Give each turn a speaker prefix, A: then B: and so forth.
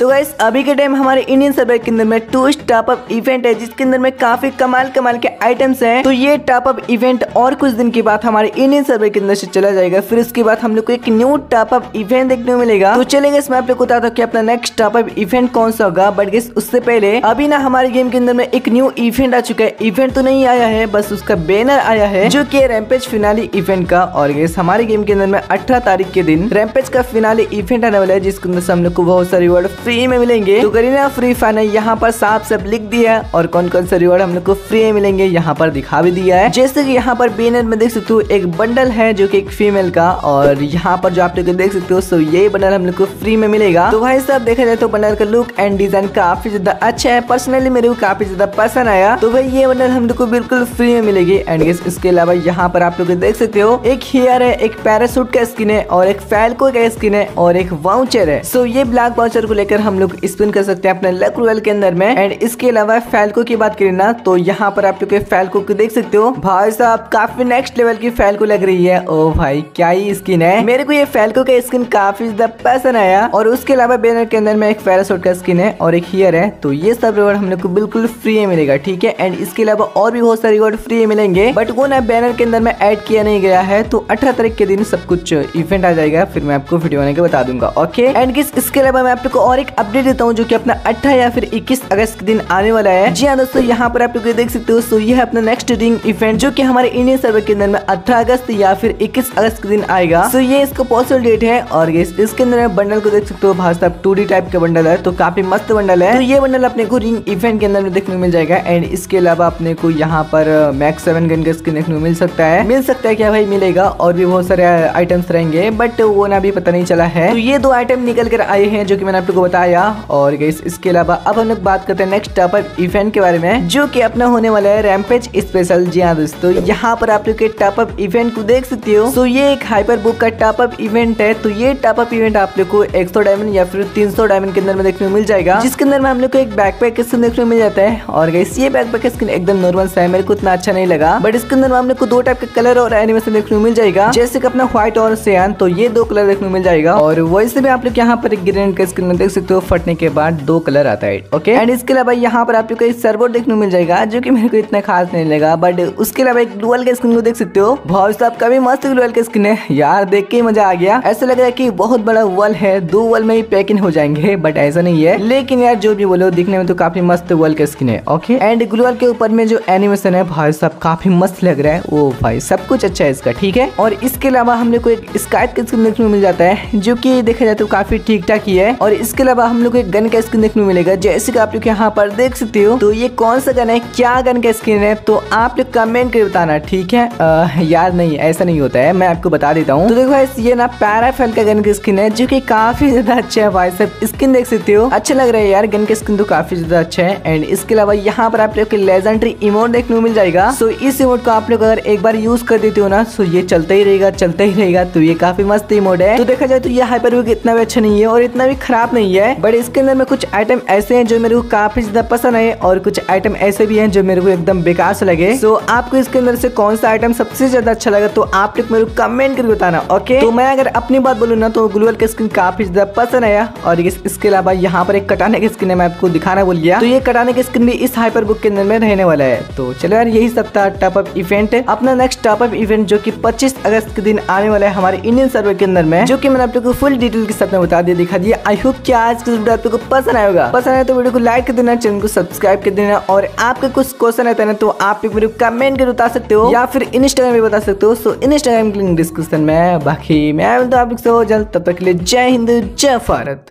A: तो गाइस अभी के टाइम हमारे इंडियन सर्वर के अंदर में टू टॉप अप इवेंट है, जिसके अंदर में काफ़ी कमाल कमाल के आइटम्स हैं। तो ये टॉप अप इवेंट और कुछ दिन के बाद हमारे इंडियन सर्वर के अंदर से चला जाएगा। फिर उसके बाद हम लोग को एक न्यू टॉप अप इवेंट देखने को मिलेगा। तो चलेंगे इसमें आप लोग को बता दो कि अपना नेक्स्ट टॉप अप इवेंट कौन सा होगा। बट गेस उससे पहले, अभी ना हमारे गेम के अंदर में एक न्यू इवेंट आ चुका है। इवेंट तो नहीं आया है, बस उसका बैनर आया है, जो की रैमपेज फिनाली इवेंट का। और गेस हमारे गेम के अंदर में अठारह तारीख के दिन रैमपेज का फिनाली इवेंट आने वाला है, जिसके अंदर से हम लोग को बहुत सारे रिवॉर्ड फ्री में मिलेंगे। तो करीना फ्री फायर ने यहाँ पर साफ़ सब लिख दिया है और कौन कौन सा रिवॉर्ड हम लोग को फ्री में मिलेंगे, यहाँ पर दिखा भी दिया है। जैसे कि यहाँ पर बेनर में देख सकते हो, एक बंडल है जो कि एक फीमेल का और यहाँ पर जो आप लोग देख सकते हो सो ये बंडल हम लोग को फ्री में मिलेगा। तो भाई साहब, देखा जाए तो बंडल का लुक एंड डिज़ाइन काफ़ी ज़्यादा अच्छा है। पर्सनली मेरे को काफ़ी ज़्यादा पसंद आया। तो भाई ये बंडल हम लोग को बिल्कुल फ्री में मिलेगी। एंड इसके अलावा यहाँ पर आप लोग देख सकते हो, एक हेयर है, एक पैरासूट का स्किन है और एक फैलको का स्किन है और एक वाउचर है। सो ये ब्लैक वाउचर को लेकर हम लोग स्पिन कर सकते हैं अपने लक रोयल के अंदर में एंड इसके अलावा फैलको की बात करें ना तो यहाँ पर आप लोग फैलको को देख सकते हो। भाई साहब, काफ़ी नेक्स्ट लेवल की फैलको लग रही है। ओ भाई, क्या ही स्किन है? मेरे को ये फैलको का स्किन काफ़ी ज़्यादा पसंद आया, और उसके अलावा बैनर के अंदर में एक पैरासूट का स्किन है, और एक हियर है। तो ये सब रिवॉर्ड हम लोग को बिल्कुल फ्री मिलेगा, ठीक है? एंड इसके अलावा और भी बहुत सारे रिवॉर्ड फ्री मिलेंगे बट वो ना बैनर के अंदर में ऐड किया नहीं गया है तो अठारह तारीख के दिन सब कुछ इवेंट आ जाएगा, फिर मैं आपको वीडियो बना के बता दूँगा ओके एंड इसके अलावा मैं आप लोग को और एक अपडेट देता हूँ जो कि अपना अठारह या फिर इक्कीस अगस्त के दिन आने वाला है। जी हाँ दोस्तों, यहाँ पर आप लोग देख सकते हो सो ये है अपना नेक्स्ट रिंग इवेंट जो कि हमारे इंडियन सर्वर के अंदर में अठारह अगस्त या फिर इक्कीस अगस्त के दिन आएगा। सो ये इसका पॉसिबल डेट है और इसके अंदर बंडल को देख सकते हो भाई साहब टू टाइप का बंडल है तो काफ़ी मस्त बंडल है। तो ये बंडल अपने को रिंग इवेंट के अंदर में देखने को मिल जाएगा एंड इसके अलावा अपने को यहाँ पर मैक्स सेवन गन का स्किन देखने को मिल सकता है। मिल सकता है क्या भाई? मिलेगा और भी बहुत सारे आइटम्स रहेंगे बट वो ना भी पता नहीं चला है। तो ये दो आइटम निकल कर आए हैं जो कि मैंने आप लोग को बताया। और इसके अलावा अब हम लोग बात करते हैं नेक्स्ट टॉपर इवेंट के बारे में, जो कि अपना होने वाला है रैमपेज स्पेशल जी हाँ दोस्तों, यहाँ पर आप लोग के टॉपअप इवेंट को देख सकते हो। तो ये एक हाइपर बुक का टॉपअप इवेंट है। तो ये टॉपअप इवेंट आप लोग को एक सौ डायमंड या फिर तीन डायमंड के अंदर में देखने को मिल जाएगा। जिसके अंदर में हम लोग को एक बैकपैक स्किन देखने को मिल जाता है। और ये बैकपैक स्किन एकदम नॉर्मल सा है। मेरे को उतना अच्छा नहीं लगा। बट इसके अंदर हम लोग को दो टाइप के कलर और एनिमेशन देखने को मिल जाएगा। जैसे कि अपना व्हाइट और सियान तो ये दो कलर देखने को मिल जाएगा। और वैसे भी आप लोग यहाँ पर ग्रेनेड का स्किन देख सकते हो, फटने के बाद दो कलर आता है ओके एंड इसके अलावा यहाँ पर आप लोग को सर्वोट देखने को मिल जाएगा, जो कि मेरे को इतना खास नहीं लगा बट उसके अलावा एक ग्लूअल का स्किन को देख सकते हो। बहुत साहब का भी मस्त ग्लूअल का स्किन है। यार, देख के मज़ा आ गया। ऐसा लग रहा है की बहुत बड़ा वल है, दो वल में ही पैकिंग हो जाएँगे बट ऐसा नहीं है। लेकिन यार, जो भी बोलो, दिखने में तो काफ़ी मस्त वल का स्किन है ओके एंड ग्लूअल के ऊपर में जो एनिमेशन है, भाई साहब, काफ़ी मस्त लग रहा है। वो भाई, सब कुछ अच्छा है इसका, ठीक है? और इसके अलावा हम लोग को एक स्काइप का स्किन देखने को मिल जाता है, जो की देखा जाए तो काफ़ी ठीक ठाक ही है। और इसके अलावा हम लोग एक गन का स्किन देखने को मिलेगा। जैसे कि आप लोग यहाँ पर देख सकते हो तो ये कौन सा गन है? क्या गन का स्किन है? तो आप लोग कमेंट कर बताना ठीक है? आ, यार नहीं ऐसा नहीं होता है मैं आपको बता देता हूँ। तो देखो ये ना पैराफेल का गन का स्किन है जो की काफ़ी ज़्यादा अच्छा है भाई सब स्किन देख सकते हो अच्छा लग रहा है यार गन का स्किन तो काफ़ी ज़्यादा अच्छा है। एंड इसके अलावा यहाँ पर आप लोग लेजेंडरी इमोट देखने को मिल जाएगा। सो इस इमोट को आप लोग अगर एक बार यूज़ कर देते हो ना तो ये चलता ही रहेगा चलता ही रहेगा। तो ये काफ़ी मस्त इमोट है। तो देखा जाए तो ये हाइपर इतना भी अच्छा नहीं है और इतना भी खराब नहीं है। बट इसके अंदर में कुछ आइटम ऐसे हैं जो मेरे को काफ़ी ज़्यादा पसंद है और कुछ आइटम ऐसे भी हैं जो मेरे को एकदम बेकार से लगे। सो आपको इसके अंदर से कौन सा आइटम सबसे ज़्यादा अच्छा लगा तो आप लोग मेरे को कमेंट करके बताना ओके तो मैं अगर अपनी बात बोलूँ ना तो ग्लूअल का स्किन काफ़ी ज़्यादा पसंद आया और इसके अलावा यहाँ पर एक कटाने की स्किन है, मैं आपको दिखाना बोल गया। तो ये कटाने की स्किन भी इस हाइपर बुक के अंदर में रहने वाला है। तो चलो यार, यही सब था टॉप अप इवेंट अपना नेक्स्ट टॉप अप इवेंट जो की पच्चीस अगस्त के दिन आने वाला है हमारे इंडियन सर्वर के अंदर में, जो की मैंने आप लोग को फुल डिटेल के साथ में बता दिया, दिखा दिया। आई होप कि आज की वीडियो आपको पसंद आएगा पसंद आए तो वीडियो को लाइक कर देना चैनल को सब्सक्राइब कर देना और आपका कुछ क्वेश्चन रहता है ना तो आप एक वीडियो कमेंट कर बता सकते हो या फिर इंस्टाग्राम भी बता सकते हो। सो इंस्टाग्राम की लिंक डिस्क्रिप्शन में बाकी मैं तो आप जल्द, तब तक के लिए जय हिंद, जय भारत।